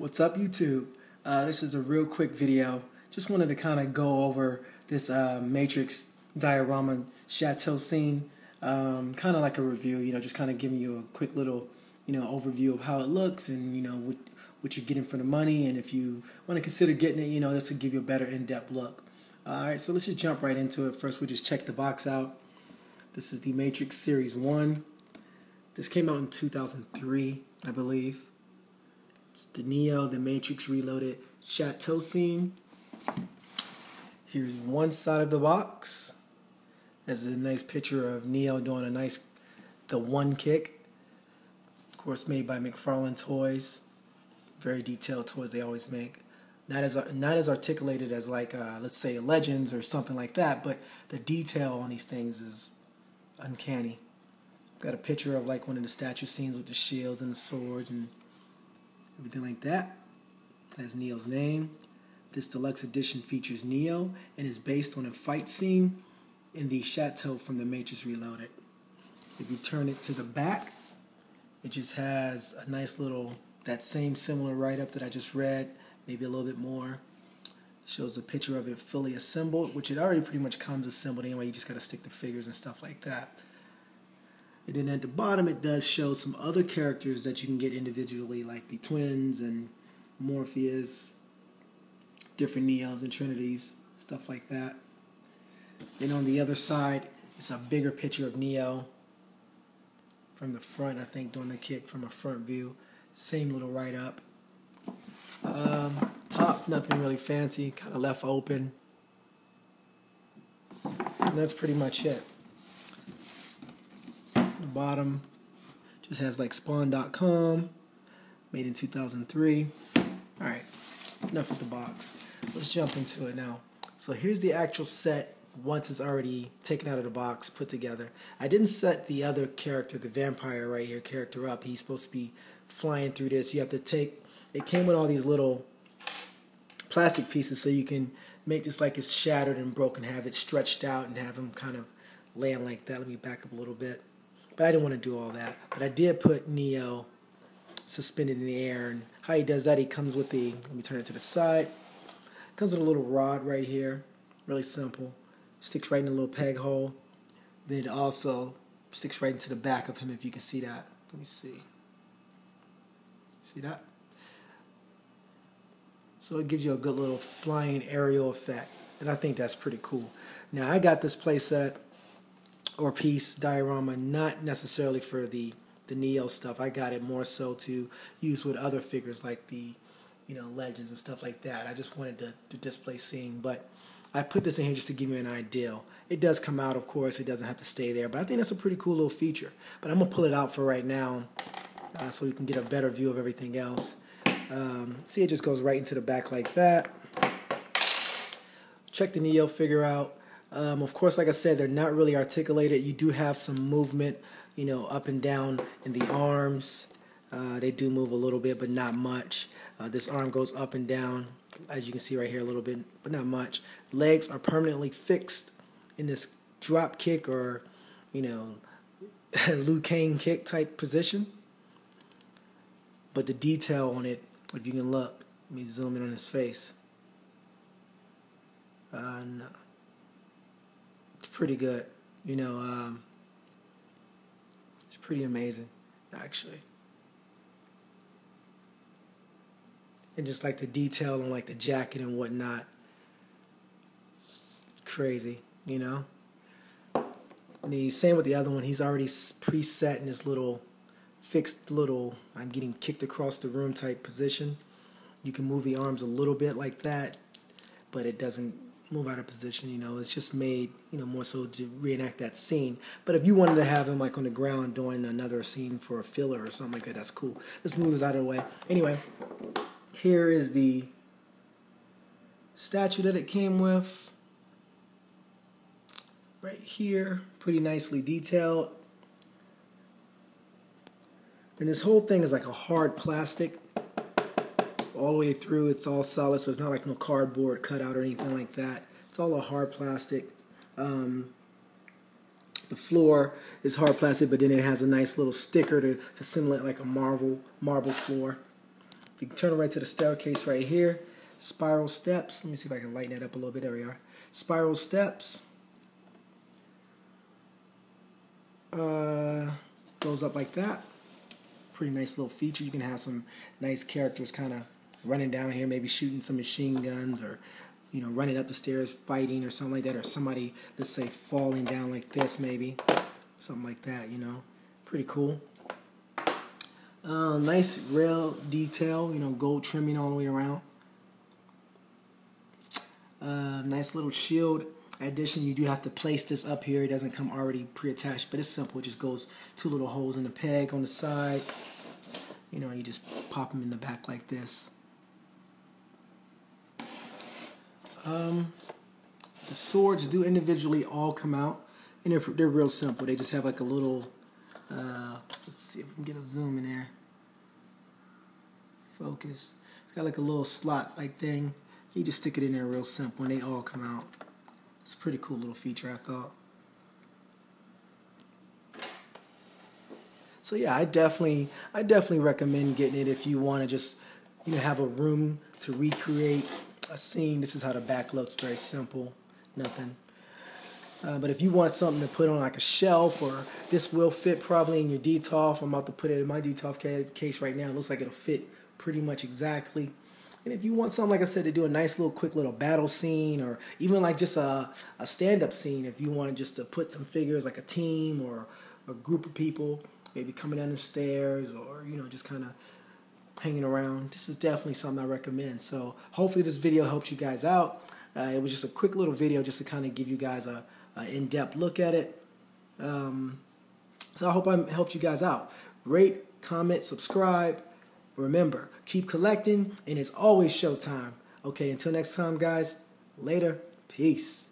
What's up YouTube? Uh, this is a real quick video. Just wanted to kind of go over this uh, Matrix diorama chateau scene. Um, kind of like a review, you know, just kind of giving you a quick little, you know, overview of how it looks and, you know, what, what you're getting for the money. And if you want to consider getting it, you know, this will give you a better in-depth look. All right, so let's just jump right into it. First, we'll just check the box out. This is the Matrix Series 1. This came out in 2003, I believe. It's the Neo, the Matrix Reloaded Chateau scene. Here's one side of the box. There's a nice picture of Neo doing a nice, the one kick. Of course, made by McFarlane Toys. Very detailed toys they always make. Not as not as articulated as like uh, let's say Legends or something like that, but the detail on these things is uncanny. Got a picture of like one of the statue scenes with the shields and the swords and everything like that. Has Neo's name. This deluxe edition features Neo and is based on a fight scene in the chateau from The Matrix Reloaded. If you turn it to the back, it just has a nice little, that same similar write up that I just read, maybe a little bit more. Shows a picture of it fully assembled, which it already pretty much comes assembled anyway. You just got to stick the figures and stuff like that. And then at the bottom, it does show some other characters that you can get individually, like the twins and Morpheus, different Neos and Trinities, stuff like that. Then on the other side, it's a bigger picture of Neo from the front, I think, doing the kick from a front view. Same little write up. Um, top, nothing really fancy, kind of left open. And that's pretty much it bottom just has like spawn.com, made in 2003. All right, enough with the box. Let's jump into it now. So here's the actual set once it's already taken out of the box, put together. I didn't set the other character, the vampire right here, character up. He's supposed to be flying through this. You have to take, it came with all these little plastic pieces so you can make this like it's shattered and broken, have it stretched out and have him kind of land like that. Let me back up a little bit. But I didn't want to do all that. But I did put Neo suspended in the air. And how he does that, he comes with the, let me turn it to the side. Comes with a little rod right here. Really simple. Sticks right in a little peg hole. Then it also sticks right into the back of him if you can see that. Let me see. See that? So it gives you a good little flying aerial effect. And I think that's pretty cool. Now I got this playset or piece diorama, not necessarily for the the Neo stuff. I got it more so to use with other figures like the you know legends and stuff like that. I just wanted to, to display scene, but I put this in here just to give you an idea. It does come out, of course. It doesn't have to stay there, but I think that's a pretty cool little feature. But I'm gonna pull it out for right now, uh, so you can get a better view of everything else. Um, see, it just goes right into the back like that. Check the Neo figure out. Um, of course, like I said, they're not really articulated. You do have some movement, you know, up and down in the arms. Uh, they do move a little bit, but not much. Uh, this arm goes up and down, as you can see right here, a little bit, but not much. Legs are permanently fixed in this drop kick or, you know, Liu Kang kick type position. But the detail on it, if you can look, let me zoom in on his face. Uh, no pretty good. You know, um, it's pretty amazing, actually. And just like the detail on like the jacket and whatnot, it's crazy, you know. And the same with the other one. He's already preset in this little fixed little I'm getting kicked across the room type position. You can move the arms a little bit like that, but it doesn't move out of position. You know, it's just made you know more so to reenact that scene. But if you wanted to have him like on the ground doing another scene for a filler or something like that, that's cool. Let's move this out of the way. Anyway, here is the statue that it came with. Right here, pretty nicely detailed. And this whole thing is like a hard plastic all the way through. It's all solid, so it's not like no cardboard cutout or anything like that. It's all a hard plastic. Um, the floor is hard plastic, but then it has a nice little sticker to, to simulate like a marble marble floor. If you turn right to the staircase right here, spiral steps. Let me see if I can lighten that up a little bit. There we are. Spiral steps. Uh, goes up like that. Pretty nice little feature. You can have some nice characters kind of running down here, maybe shooting some machine guns or you know, running up the stairs, fighting or something like that, or somebody, let's say, falling down like this, maybe, something like that, you know, pretty cool. Uh, nice rail detail, you know, gold trimming all the way around. Uh, nice little shield addition. You do have to place this up here. It doesn't come already pre-attached, but it's simple. It just goes two little holes in the peg on the side. You know, you just pop them in the back like this. Um, the swords do individually all come out, and they're, they're real simple. They just have like a little, uh, let's see if we can get a zoom in there. Focus. It's got like a little slot like thing. You just stick it in there real simple, and they all come out. It's a pretty cool little feature, I thought. So yeah, I definitely, I definitely recommend getting it if you want to just, you know, have a room to recreate a scene. This is how the back looks. Very simple. Nothing. Uh, but if you want something to put on like a shelf or this will fit probably in your Detolf. I'm about to put it in my Detolf case right now. It looks like it'll fit pretty much exactly. And if you want something, like I said, to do a nice little quick little battle scene or even like just a, a stand-up scene, if you want just to put some figures like a team or a group of people, maybe coming down the stairs or, you know, just kind of hanging around, this is definitely something I recommend. So hopefully this video helped you guys out. Uh, it was just a quick little video just to kind of give you guys a, a in-depth look at it. Um, so I hope I helped you guys out. Rate, comment, subscribe. Remember, keep collecting, and it's always showtime. Okay, until next time, guys. Later. Peace.